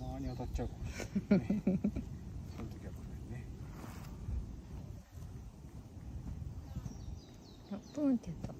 まに当たっちゃうかも。しれないねその時はごめんね。あポンって言った。